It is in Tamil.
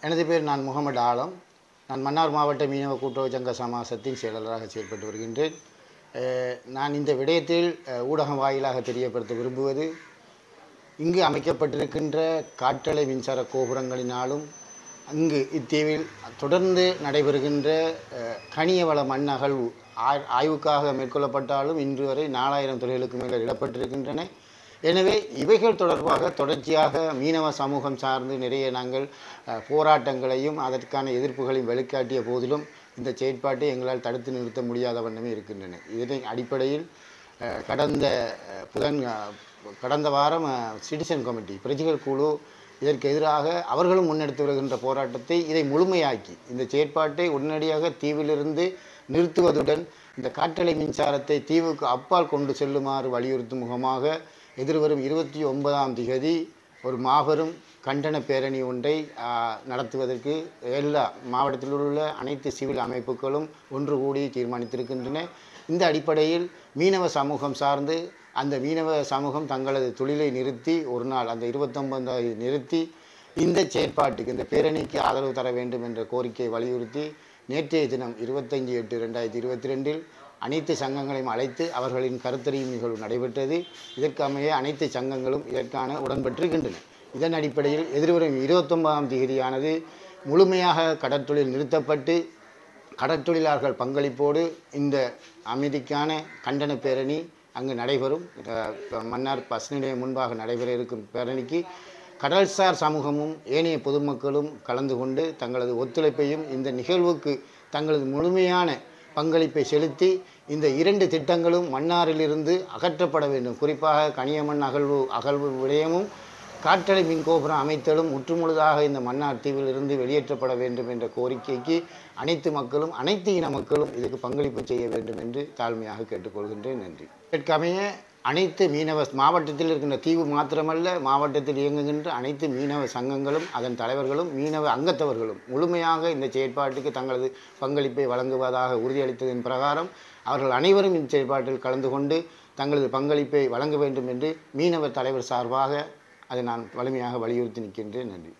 எனது பேர் நான் முகமது ஆலம். நான் மன்னார் மாவட்ட மீனவ கூட்டுறவு சங்க சமாசத்தின் செயலாளராக செயல்பட்டு வருகின்றேன். நான் இந்த விடயத்தில் ஊடகம் வாயிலாக தெரியப்படுத்த விரும்புவது இங்கு அமைக்கப்பட்டிருக்கின்ற காற்றலை மின்சார கோபுரங்களினாலும் அங்கு இத்தீவில் தொடர்ந்து நடைபெறுகின்ற கனியவள மண் அகழ்வு ஆய்- ஆய்வுக்காக மேற்கொள்ளப்பட்டாலும் இன்று வரை நாலாயிரம் தொழில்களுக்கு மேலே இடப்பட்டிருக்கின்றன எனவே இவைகள் தொடர்பாக தொடர்ச்சியாக மீனவ சமூகம் சார்ந்து நிறைய நாங்கள் போராட்டங்களையும் அதற்கான எதிர்ப்புகளையும் வெளிக்காட்டிய போதிலும் இந்த செயற்பாட்டை எங்களால் தடுத்து நிறுத்த முடியாத வண்ணமே இருக்கின்றன. இதன் அடிப்படையில் கடந்த புதன் கடந்த வாரம் சிட்டிசன் கமிட்டி பிரஜைகள் குழு இதற்கு எதிராக அவர்களும் முன்னெடுத்து வருகின்ற போராட்டத்தை இதை முழுமையாக்கி இந்த செயற்பாட்டை உடனடியாக தீவிலிருந்து நிறுத்துவதுடன் இந்த காற்றலை மின்சாரத்தை தீவுக்கு அப்பால் கொண்டு செல்லுமாறு வலியுறுத்தும் முகமாக எதிர்வரும் இருபத்தி ஒன்பதாம் திகதி ஒரு மாபெரும் கண்டன பேரணி ஒன்றை நடத்துவதற்கு எல்லா மாவட்டத்தில் உள்ள அனைத்து சிவில் அமைப்புகளும் ஒன்று கூடி தீர்மானித்திருக்கின்றன. இந்த அடிப்படையில் மீனவ சமூகம் சார்ந்து அந்த மீனவ சமூகம் தங்களது தொழிலை நிறுத்தி ஒரு நாள் அந்த இருபத்தொன்பதாம் நிறுத்தி இந்த செயற்பாட்டுக்கு இந்த பேரணிக்கு ஆதரவு தர வேண்டும் என்ற கோரிக்கையை வலியுறுத்தி நேற்றைய தினம் இருபத்தஞ்சி எட்டு ரெண்டாயிரத்தி இருபத்தி ரெண்டில் அனைத்து சங்கங்களையும் அழைத்து அவர்களின் கருத்தறியும் நிகழ்வு நடைபெற்றது. இதற்கமைய அனைத்து சங்கங்களும் இதற்கான உடன்பட்டிருக்கின்றன இதன் அடிப்படையில் எதிர்வரும் இருபத்தொன்பதாம் தேதியானது முழுமையாக கடற்தொழில் நிறுத்தப்பட்டு கடற்தொழிலாளர்கள் பங்களிப்போடு இந்த அமைதிக்கான கண்டன பேரணி அங்கு நடைபெறும். மன்னார் பஸ் நிலையம் முன்பாக நடைபெற இருக்கும் பேரணிக்கு கடல்சார் சமூகமும் ஏனைய பொதுமக்களும் கலந்து கொண்டு தங்களது ஒத்துழைப்பையும் இந்த நிகழ்வுக்கு தங்களது முழுமையான பங்களிப்பை செலுத்தி இந்த இரண்டு திட்டங்களும் மன்னாரிலிருந்து அகற்றப்பட வேண்டும். குறிப்பாக கனியமண் அகழ்வு அகழ்வு விடயமும் காற்றலை மின் கோபுரம் அமைத்தலும் முற்றுமுழுதாக இந்த மன்னார் தீவிலிருந்து வெளியேற்றப்பட வேண்டும் என்ற கோரிக்கைக்கு அனைத்து மக்களும் அனைத்து இன மக்களும் இதுக்கு பங்களிப்பு செய்ய வேண்டும் என்று தாழ்மையாக கேட்டுக்கொள்கின்றேன். நன்றி. இதற்கமைய அனைத்து மீனவ மாவட்டத்தில் இருக்கின்ற தீவு மாத்திரமல்ல மாவட்டத்தில் இயங்குகின்ற அனைத்து மீனவ சங்கங்களும் அதன் தலைவர்களும் மீனவ அங்கத்தவர்களும் முழுமையாக இந்த செயற்பாட்டுக்கு தங்களது பங்களிப்பை வழங்குவதாக உறுதியளித்ததன் பிரகாரம் அவர்கள் அனைவரும் இந்த செயற்பாட்டில் கலந்து கொண்டு தங்களது பங்களிப்பை வழங்க வேண்டும் என்று மீனவர் தலைவர் சார்பாக அதை நான் வலிமையாக வலியுறுத்தி நிற்கின்றேன். நன்றி.